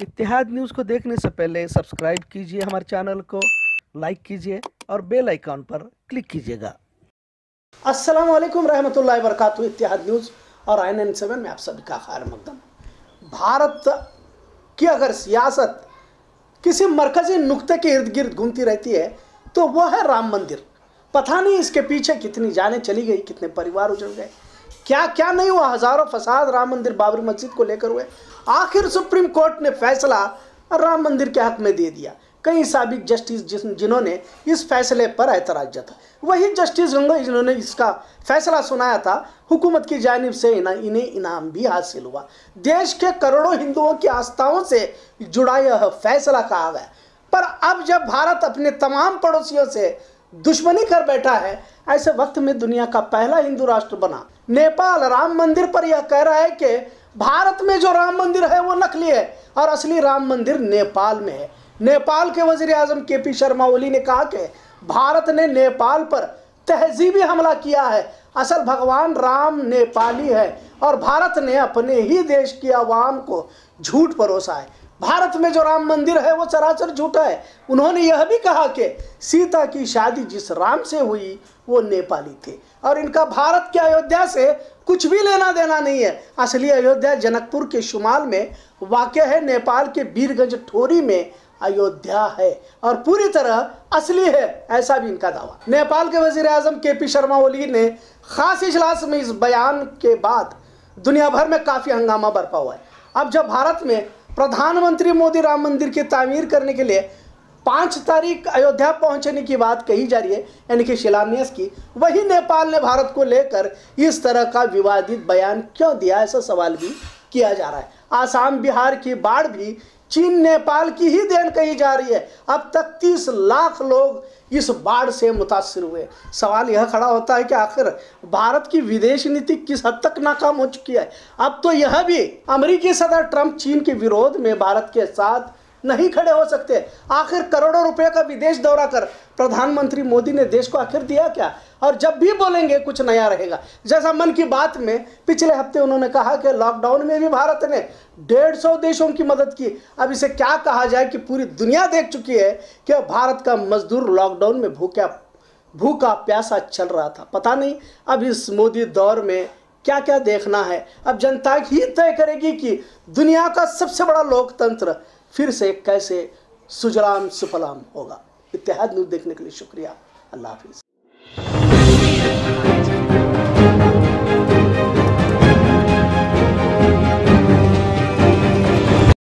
इतिहाद news को देखने से पहले सब्सक्राइब कीजिए हमारे चैनल को, लाइक कीजिए और बेल आइकॉन पर क्लिक कीजिएगा। अस्सलाम वालेकुम रहमतुल्लाहि वरकातु इतिहाद न्यूज़ और आई एन सेवन में आप सभी का खैर मकदम भारत की अगर सियासत किसी मरकजी नुक्ते के इर्द गिर्द घूमती रहती है तो वह है राम मंदिर। पता नहीं इसके पीछे कितनी जानें चली गई, कितने परिवार उजड़ गए। क्या क्या नहीं हुआ? हज़ारों फसाद राम मंदिर बाबरी मस्जिद को लेकर हुए। आखिर सुप्रीम कोर्ट ने फैसला राम मंदिर के हक में दे दिया। कई सबक जस्टिस जिस जिन्होंने इस फैसले पर ऐतराज जता वही जस्टिस होंगे जिन्होंने इसका फैसला सुनाया था। हुकूमत की जानब से इना, इन्हें इनाम भी हासिल हुआ। देश के करोड़ों हिंदुओं की आस्थाओं से जुड़ा यह फैसला कहा गया। पर अब जब भारत अपने तमाम पड़ोसियों से दुश्मनी कर बैठा है ऐसे वक्त में दुनिया का पहला हिंदू राष्ट्र बना। नेपाल राम मंदिर पर यह कह रहा है कि भारत में जो राम मंदिर है, वो नकली है और असली राम मंदिर नेपाल में है। नेपाल के वज़ीर आज़म के पी शर्मा ओली ने कहा कि भारत ने नेपाल पर तहजीबी हमला किया है। असल भगवान राम नेपाली है और भारत ने अपने ही देश की आवाम को झूठ परोसा है। भारत में जो राम मंदिर है, वो चराचर झूठा है। उन्होंने यह भी कहा कि सीता की शादी जिस राम से हुई, वो नेपाली थे। और इनका भारत के अयोध्या से कुछ भी लेना देना नहीं है। असली अयोध्या जनकपुर के शुमाल में वाक़ है, नेपाल के बीरगंज ठोरी में अयोध्या है। और पूरी तरह असली है, ऐसा भी इनका दावा। नेपाल के वज़ीर आज़म के पी शर्मा ओली ने खास इजलास में इस बयान के बाद दुनिया भर में काफ़ी हंगामा बरपा हुआ है। अब जब भारत में प्रधानमंत्री मोदी राम मंदिर की तामीर करने के लिए पाँच तारीख अयोध्या पहुँचने की बात कही जा रही है, यानी कि शिलान्यास की। वही नेपाल ने भारत को लेकर इस तरह का विवादित बयान क्यों दिया ऐसा सवाल भी किया जा रहा है। आसाम, बिहार की बाढ़ भी चीन नेपाल की ही देन कही जा रही है। अब तक तीस लाख लोग इस बाढ़ से मुतासर हुए। सवाल यह खड़ा होता है कि आखिर भारत की विदेश नीति किस हद तक नाकाम हो चुकी है? अब तो यह भी अमरीकी सदर ट्रंप चीन के विरोध में भारत के साथ नहीं खड़े हो सकते। आखिर करोड़ों रुपए का विदेश दौरा कर प्रधानमंत्री मोदी ने देश को आखिर दिया क्या? और जब भी बोलेंगे, कुछ नया रहेगा। जैसा मन की बात में पिछले हफ़्ते उन्होंने कहा कि लॉकडाउन में भी भारत ने डेढ़ सौ देशों की मदद की। अब इसे क्या कहा जाए कि पूरी दुनिया देख चुकी है कि भारत का मजदूर लॉकडाउन में भूखा भूखा प्यासा चल रहा था। पता नहीं अब इस मोदी दौर में क्या क्या देखना है। अब जनता ही तय करेगी कि दुनिया का सबसे बड़ा लोकतंत्र फिर से कैसे सुजलाम सुफलाम होगा। इतिहाद न्यूज़ देखने के लिए शुक्रिया। अल्लाह हाफिज़।